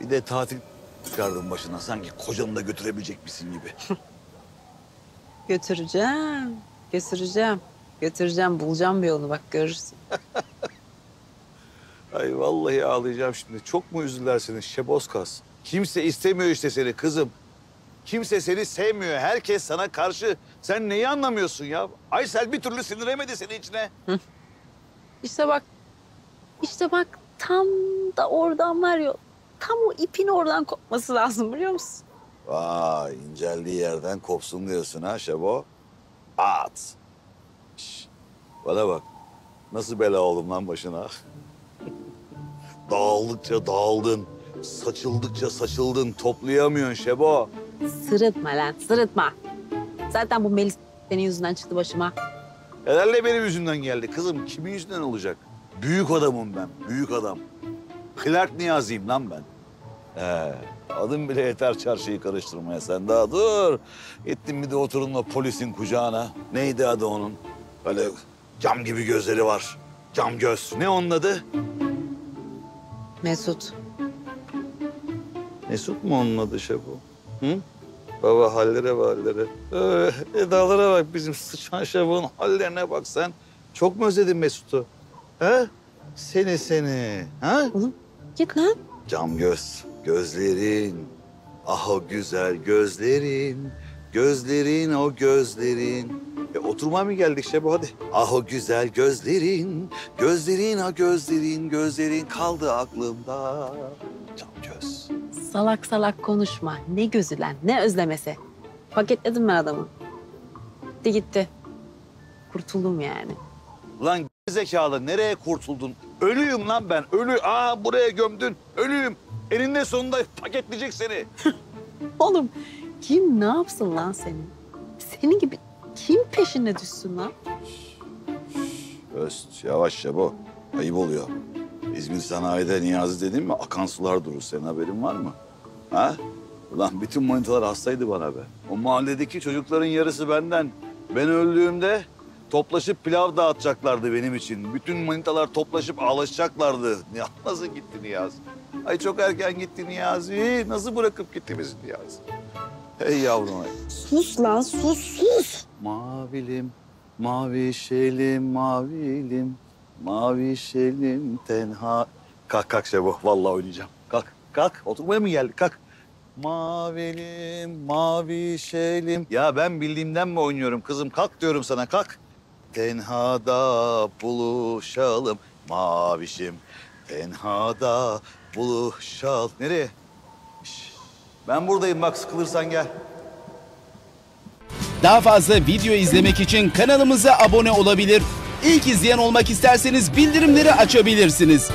Bir de tatil çıkardın başına sanki kocanı da götürebilecekmişsin gibi. Götüreceğim. Götüreceğim. Götüreceğim. Bulacağım bir yolunu bak görürsün. Ay vallahi ağlayacağım şimdi. Çok mu üzdüler seni Şebozkaz? Kimse istemiyor işte seni kızım. Kimse seni sevmiyor. Herkes sana karşı. Sen neyi anlamıyorsun ya? Aysel bir türlü siniremedi seni içine. İşte bak. işte bak tam da oradan var ya. Tam o ipin oradan kopması lazım biliyor musun? Vay inceldiği yerden kopsun diyorsun ha Şebo. At. Şş, bana bak. Nasıl bela oldum lan başına? Dağıldıkça dağıldın. Saçıldıkça saçıldın. Toplayamıyorsun Şebo. Sırıtma lan sırıtma. Zaten bu Melis senin yüzünden çıktı başıma. Herhalde benim yüzümden geldi. Kızım kimin yüzünden olacak? Büyük adamım ben. Büyük adam. Clark Niyazi'yim lan ben. Ee, adım bile yeter çarşıyı karıştırmaya. Sen daha dur. Gittin bir de oturun o polisin kucağına. Neydi adı onun? Böyle cam gibi gözleri var. Cam göz. Ne onun adı? Mesut. Mesut mu onun adı Şebo? Hı? Baba hallere bak hallere. Ee, edalara bak bizim sıçan Şebo'nun hallerine bak sen. Çok mu özledin Mesut'u? He? Seni seni. Ha? Oğlum git lan. Cam göz, gözlerin. Ah o güzel gözlerin. Gözlerin o gözlerin. E, oturmaya mı geldik Şebo hadi. Ah o güzel gözlerin. Gözlerin o gözlerin. Gözlerin kaldı aklımda. Cam göz. Salak salak konuşma. Ne gözü lan ne özlemesi. Paketledim ben adamı. Gitti gitti. Kurtuldum yani. Lan zekalı nereye kurtuldun? Ölüyüm lan ben. Ölü. Aa buraya gömdün. Ölüyüm. Eninde sonunda paketleyecek seni. Oğlum kim ne yapsın lan seni? Senin gibi kim peşine düşsün lan? Öst yavaş ya bu. Ayıp oluyor. İzmir Sanayi'de Niyazi dedim mi akan sular durur. Senin haberin var mı? Ha? Ulan bütün manitalar hastaydı bana be. O mahalledeki çocukların yarısı benden. Ben öldüğümde toplaşıp pilav dağıtacaklardı benim için. Bütün manitalar toplaşıp ağlaşacaklardı. Ya nasıl gitti Niyazi? Ay çok erken gitti Niyazi. Nasıl bırakıp gitti bizi Niyazi? Hey yavrum ay. Sus lan sus sus. Mavilim, mavi şelim, mavilim, mavi şelim tenha. Kalk kalk Şebo, vallahi oynayacağım. Kalk, kalk. Oturmaya mı geldik? Kalk. Mavilim, mavi şelim. Ya ben bildiğimden mi oynuyorum kızım? Kalk diyorum sana, kalk. Tenhada buluşalım mavişim. Tenhada buluşalım. Nereye? Ben buradayım bak sıkılırsan gel. Daha fazla video izlemek için kanalımıza abone olabilir. İlk izleyen olmak isterseniz bildirimleri açabilirsiniz.